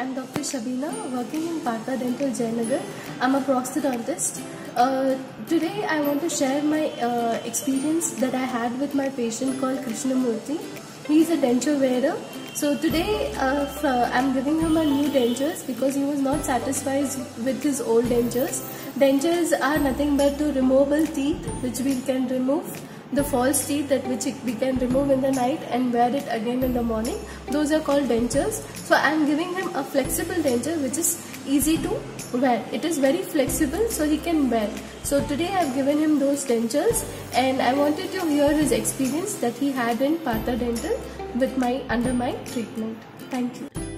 I'm Dr. Shabina, working in Partha Dental Jayanagar. I'm a prosthodontist. Uh, today I want to share my uh, experience that I had with my patient called Krishnamurthy. He's a denture wearer. So today uh, I'm giving him a new dentures because he was not satisfied with his old dentures. Dentures are nothing but two removable teeth which we can remove the false teeth that which we can remove in the night and wear it again in the morning. Those are called dentures. So i am giving him a flexible denture which is easy to wear. It is very flexible so he can wear. So today i have given him those dentures and i wanted to hear his experience that he had in Partha dental with my under my treatment. Thank you